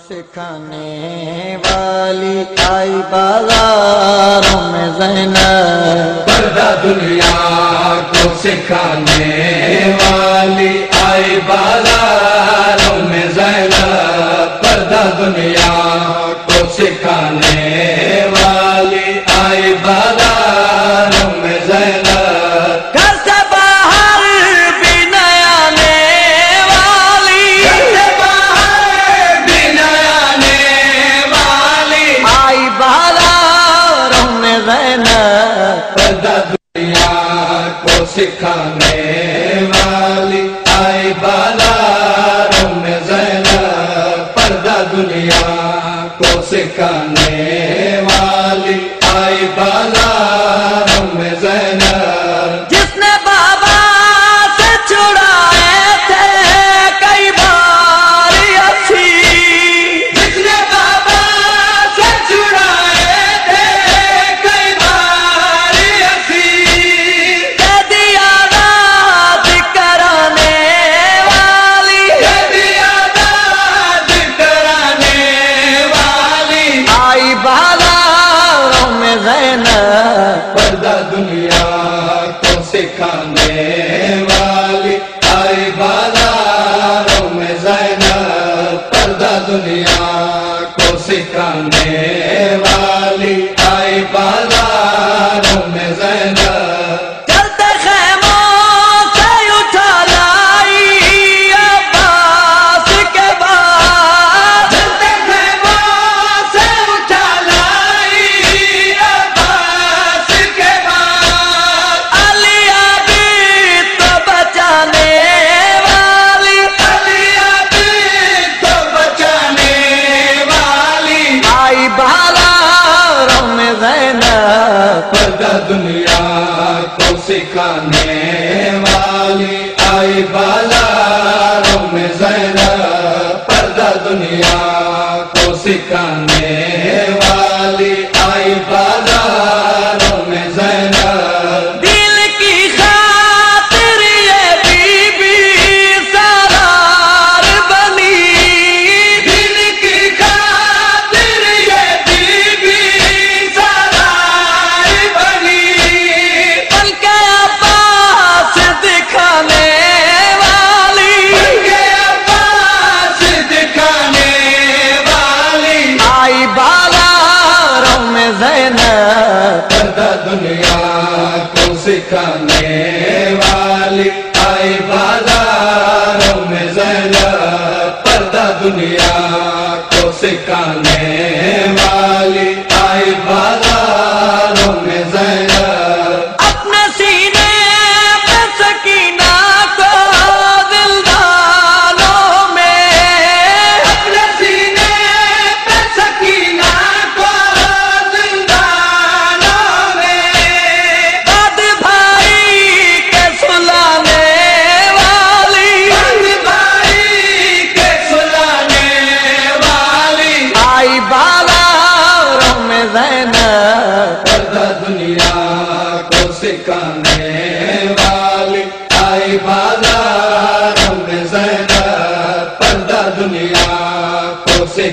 سکھانے والی آئی بازار میں زینب۔ پردہ دنیا کو سکھانے والی آئی بازار میں زینب۔ پردہ دنیا سکھانے والی آئی بالا رم زینا پردہ دنیا کو سکھانے دنیا کو سکھانے مادا دنیا کو سکھانے والی آئی بازاروں میں زہرا پردہ دنیا کو سکھانے دنیا کو سکھانے والی آئی بازاروں میں زیادہ پردہ دنیا کو سکھانے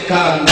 canta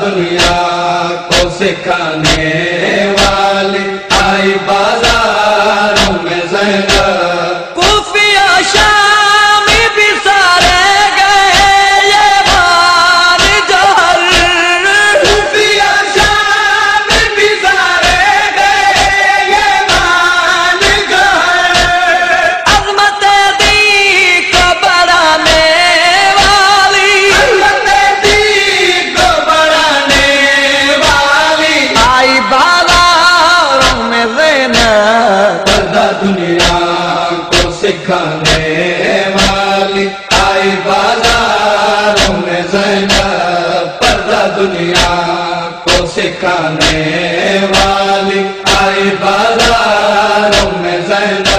دنیا کو سکھانے دنیا کو سکھانے والی آئی بازاروں میں زین